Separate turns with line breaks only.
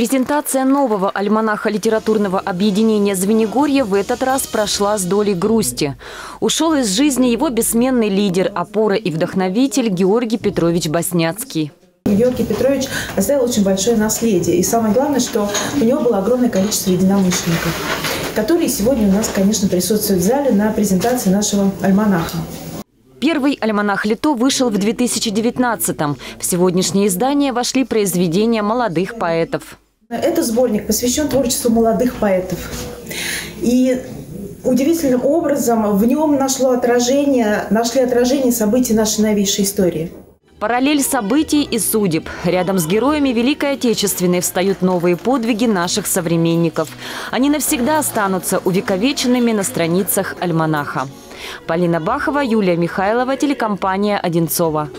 Презентация нового альманаха литературного объединения «Звенигорье» в этот раз прошла с долей грусти. Ушел из жизни его бессменный лидер, опора и вдохновитель Георгий Петрович Басняцкий.
Георгий Петрович оставил очень большое наследие. И самое главное, что у него было огромное количество единомышленников, которые сегодня у нас, конечно, присутствуют в зале на презентации нашего альманаха.
Первый альманах «Лито» вышел в 2019-м. В сегодняшнее издание вошли произведения молодых поэтов.
Этот сборник посвящен творчеству молодых поэтов. И удивительным образом в нем нашло отражение, нашли отражение событий нашей новейшей истории.
Параллель событий и судеб. Рядом с героями Великой Отечественной встают новые подвиги наших современников. Они навсегда останутся увековеченными на страницах альманаха. Полина Бахова, Юлия Михайлова, телекомпания «Одинцова».